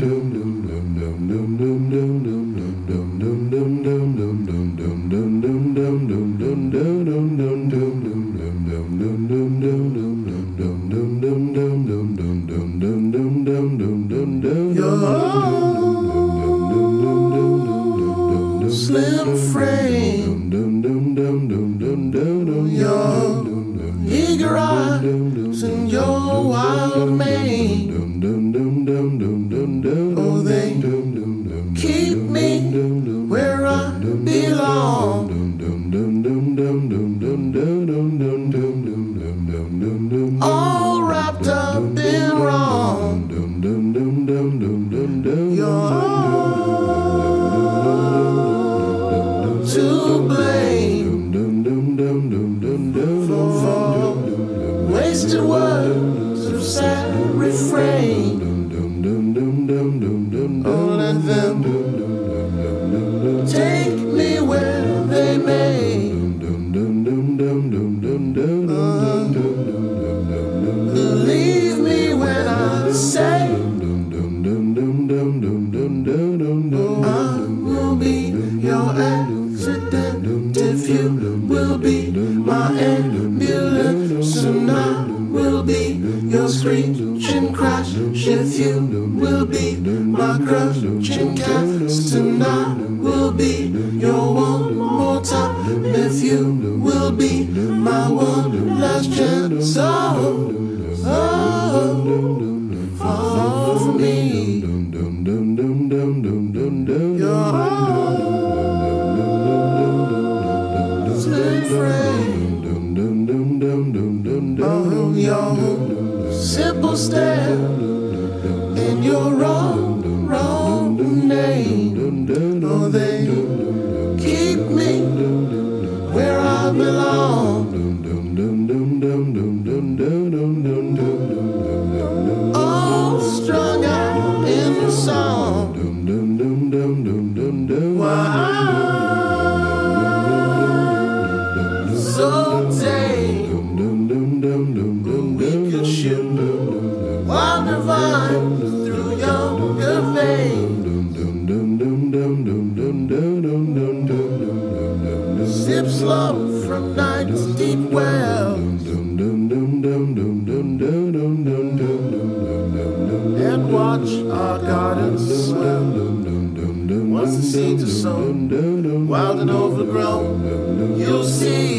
Slim frame, your eager eyes, and your wild mane. Where I belong. All wrapped up in wrong. You're to blame for wasted words of sad refrain. Let them take me where they may. Believe me when I say I will be your accident if you will be my ambulance and I will be your screeching crash if you will be my crushing cast and I will be your one more time. If you will be my one last chance oh, oh for me. Your slim frame Oh, your simple stare in your wrong, wrong name. Oh, they keep me where I belong. All strung out in the song. Why Sip slow from night's deep well and watch our gardens swell. Once the seeds are sown, wild and overgrown, you'll see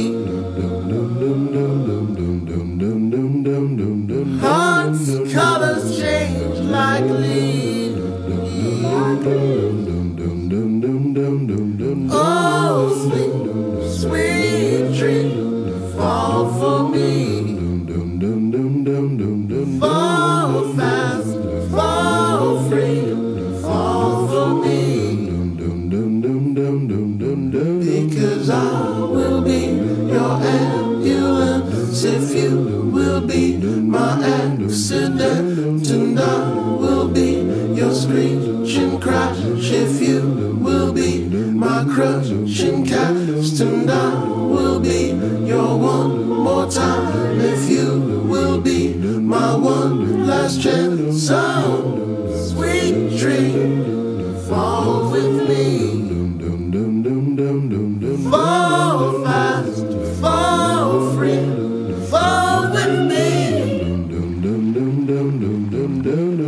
Because I will be your ambulance if you will be my accident, and I will be your screeching crash if you will be my crushing cast, and I will be your one more time if you will be my one last chance. So, dum dum